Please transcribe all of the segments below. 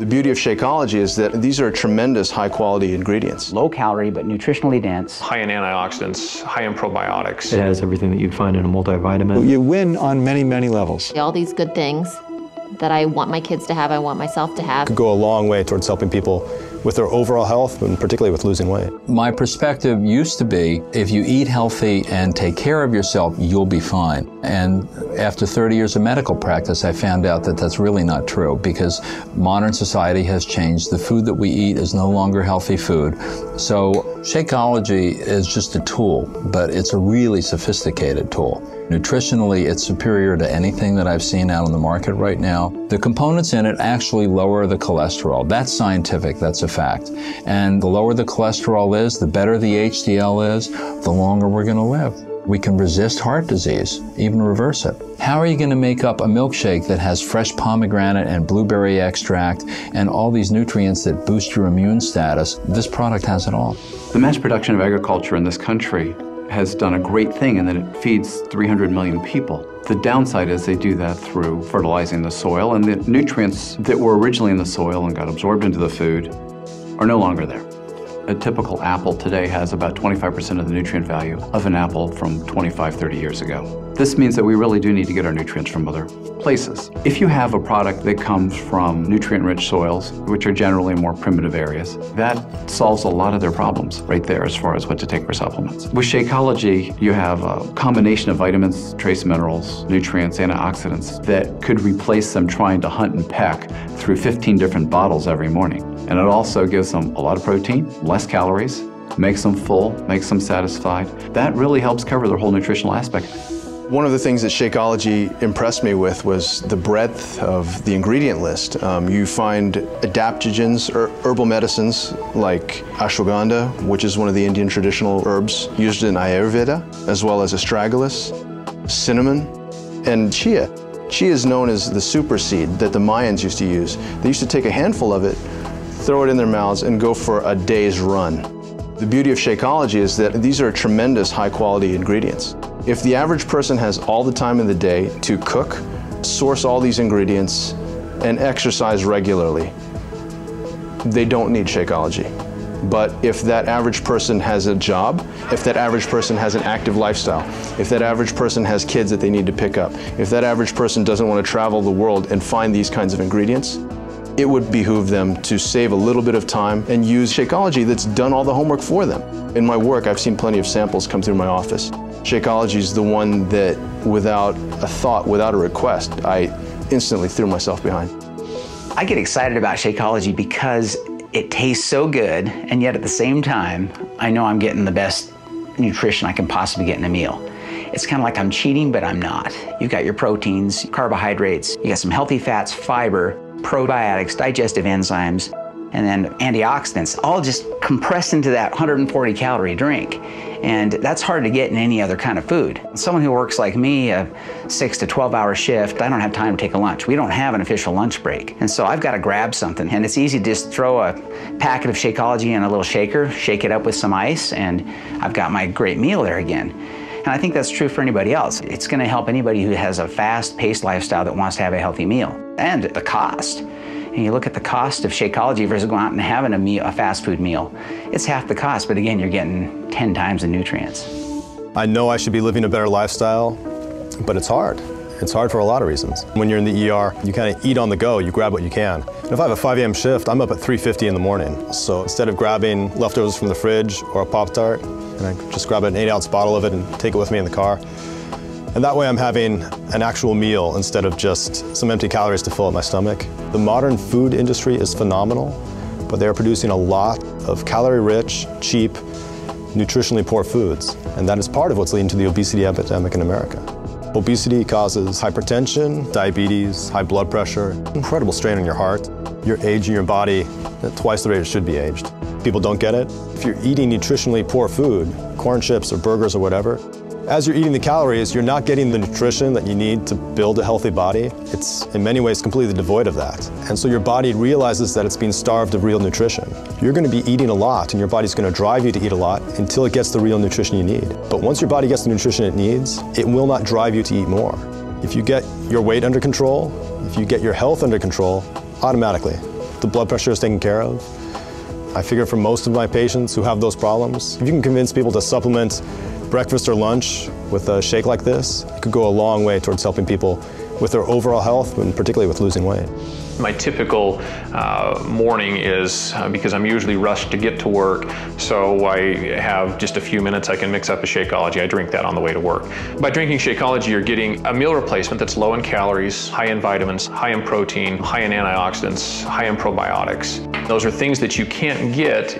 The beauty of Shakeology is that these are tremendous high quality ingredients. Low calorie but nutritionally dense. High in antioxidants, high in probiotics. It has everything that you'd find in a multivitamin. You win on many, many levels. All these good things that I want my kids to have, I want myself to have. Could go a long way towards helping people with their overall health and particularly with losing weight. My perspective used to be if you eat healthy and take care of yourself, you'll be fine. And after 30 years of medical practice, I found out that that's really not true because modern society has changed. The food that we eat is no longer healthy food. So Shakeology is just a tool, but it's a really sophisticated tool. Nutritionally, it's superior to anything that I've seen out on the market right now. The components in it actually lower the cholesterol. That's scientific, that's a fact. And the lower the cholesterol is, the better the HDL is, the longer we're going to live. We can resist heart disease, even reverse it. How are you going to make up a milkshake that has fresh pomegranate and blueberry extract and all these nutrients that boost your immune status? This product has it all. The mass production of agriculture in this country has done a great thing in that it feeds 300 million people. The downside is they do that through fertilizing the soil, and the nutrients that were originally in the soil and got absorbed into the food are no longer there. A typical apple today has about 25% of the nutrient value of an apple from 25, 30 years ago. This means that we really do need to get our nutrients from other places. If you have a product that comes from nutrient-rich soils, which are generally more primitive areas, that solves a lot of their problems right there as far as what to take for supplements. With Shakeology, you have a combination of vitamins, trace minerals, nutrients, antioxidants that could replace them trying to hunt and peck through 15 different bottles every morning. And it also gives them a lot of protein, less calories, makes them full, makes them satisfied. That really helps cover their whole nutritional aspect. One of the things that Shakeology impressed me with was the breadth of the ingredient list. Um, you find adaptogens, or herbal medicines like ashwagandha, which is one of the Indian traditional herbs used in Ayurveda, as well as astragalus, cinnamon, and chia. Chia is known as the super seed that the Mayans used to use. They used to take a handful of it, throw it in their mouths, and go for a day's run. The beauty of Shakeology is that these are tremendous high quality ingredients. If the average person has all the time in the day to cook, source all these ingredients, and exercise regularly, they don't need Shakeology. But if that average person has a job, if that average person has an active lifestyle, if that average person has kids that they need to pick up, if that average person doesn't want to travel the world and find these kinds of ingredients, it would behoove them to save a little bit of time and use Shakeology that's done all the homework for them. In my work, I've seen plenty of samples come through my office. Shakeology is the one that, without a thought, without a request, I instantly threw myself behind. I get excited about Shakeology because it tastes so good, and yet at the same time, I know I'm getting the best nutrition I can possibly get in a meal. It's kind of like I'm cheating, but I'm not. You've got your proteins, carbohydrates, you got some healthy fats, fiber, probiotics, digestive enzymes, and then antioxidants, all just compressed into that 140 calorie drink. And that's hard to get in any other kind of food. Someone who works like me, a six to 12 hour shift, I don't have time to take a lunch. We don't have an official lunch break. And so I've got to grab something. And it's easy to just throw a packet of Shakeology in a little shaker, shake it up with some ice, and I've got my great meal there again. And I think that's true for anybody else. It's going to help anybody who has a fast paced lifestyle that wants to have a healthy meal. And the cost. And you look at the cost of Shakeology versus going out and having a, meal, a fast food meal. It's half the cost, but again, you're getting 10 times the nutrients. I know I should be living a better lifestyle, but it's hard. It's hard for a lot of reasons. When you're in the ER, you kind of eat on the go, you grab what you can. And if I have a 5 a.m. shift, I'm up at 3.50 in the morning. So instead of grabbing leftovers from the fridge or a Pop-Tart, and I just grab an eight ounce bottle of it and take it with me in the car. And that way I'm having an actual meal instead of just some empty calories to fill up my stomach. The modern food industry is phenomenal, but they are producing a lot of calorie-rich, cheap, nutritionally poor foods. And that is part of what's leading to the obesity epidemic in America. Obesity causes hypertension, diabetes, high blood pressure, incredible strain on your heart. You're aging your body at twice the rate it should be aged. People don't get it. If you're eating nutritionally poor food, corn chips or burgers or whatever, as you're eating the calories, you're not getting the nutrition that you need to build a healthy body. It's in many ways completely devoid of that. And so your body realizes that it's being starved of real nutrition. You're going to be eating a lot and your body's going to drive you to eat a lot until it gets the real nutrition you need. But once your body gets the nutrition it needs, it will not drive you to eat more. If you get your weight under control, if you get your health under control, automatically the blood pressure is taken care of. I figure for most of my patients who have those problems, if you can convince people to supplement breakfast or lunch with a shake like this, could go a long way towards helping people with their overall health and particularly with losing weight. My typical uh, morning is uh, because I'm usually rushed to get to work, so I have just a few minutes I can mix up a Shakeology. I drink that on the way to work. By drinking Shakeology, you're getting a meal replacement that's low in calories, high in vitamins, high in protein, high in antioxidants, high in probiotics. Those are things that you can't get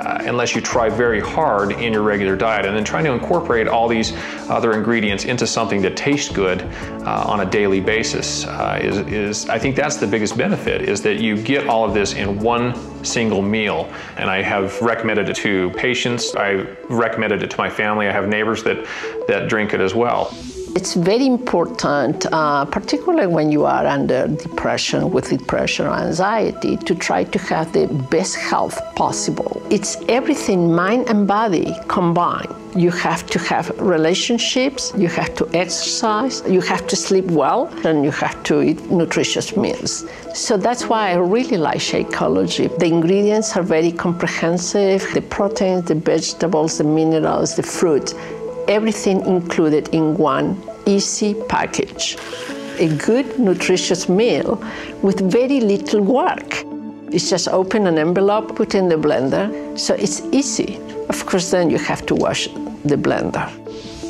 uh, unless you try very hard in your regular diet. And then trying to incorporate all these other ingredients into something that tastes good uh, on a daily basis uh, is, is, I think that's the biggest benefit, is that you get all of this in one single meal. And I have recommended it to patients, I recommended it to my family, I have neighbors that, that drink it as well. It's very important, uh, particularly when you are under depression, with depression or anxiety, to try to have the best health possible. It's everything, mind and body combined. You have to have relationships, you have to exercise, you have to sleep well, and you have to eat nutritious meals. So that's why I really like Shakeology. The ingredients are very comprehensive the proteins, the vegetables, the minerals, the fruit everything included in one easy package. A good, nutritious meal with very little work. It's just open an envelope, put in the blender, so it's easy. Of course, then you have to wash the blender.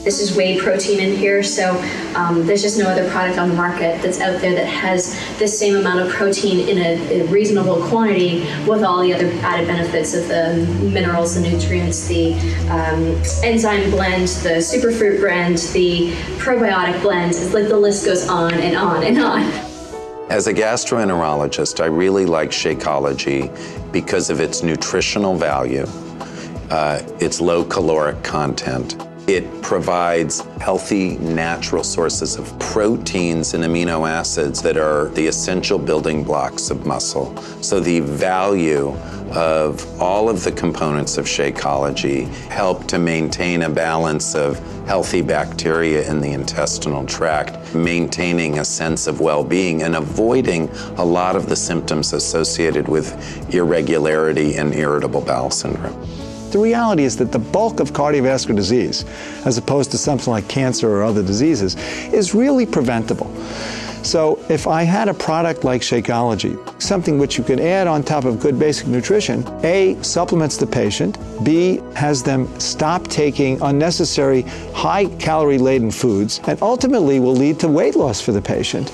This is whey protein in here, so um, there's just no other product on the market that's out there that has the same amount of protein in a, a, reasonable quantity with all the other added benefits of the minerals, the nutrients, the um, enzyme blend, the superfruit blend, the probiotic blend. It's like the list goes on and on and on. As a gastroenterologist, I really like Shakeology because of its nutritional value, uh, its low caloric content, it provides healthy, natural sources of proteins and amino acids that are the essential building blocks of muscle. So the value of all of the components of Shakeology help to maintain a balance of healthy bacteria in the intestinal tract, maintaining a sense of well-being and avoiding a lot of the symptoms associated with irregularity and irritable bowel syndrome. The reality is that the bulk of cardiovascular disease, as opposed to something like cancer or other diseases, is really preventable. So if I had a product like Shakeology, something which you could add on top of good basic nutrition, A, supplements the patient, B, has them stop taking unnecessary high calorie laden foods, and ultimately will lead to weight loss for the patient.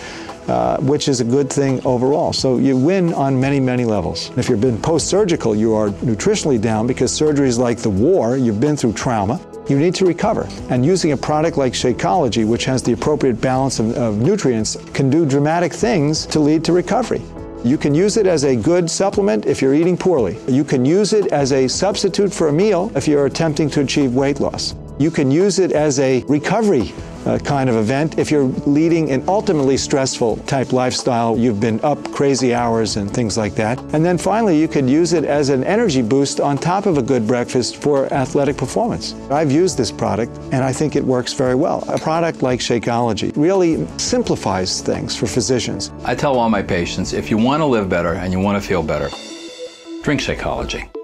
Uh, which is a good thing overall. So you win on many, many levels. If you've been post-surgical, you are nutritionally down because surgery is like the war, you've been through trauma. You need to recover. And using a product like Shakeology, which has the appropriate balance of, of nutrients, can do dramatic things to lead to recovery. You can use it as a good supplement if you're eating poorly. You can use it as a substitute for a meal if you're attempting to achieve weight loss. You can use it as a recovery uh, kind of event. If you're leading an ultimately stressful type lifestyle, you've been up crazy hours and things like that. And then finally, you could use it as an energy boost on top of a good breakfast for athletic performance. I've used this product and I think it works very well. A product like Shakeology really simplifies things for physicians. I tell all my patients if you want to live better and you want to feel better, drink Shakeology.